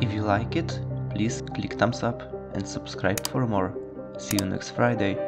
If you like it, please click thumbs up and subscribe for more. See you next Friday.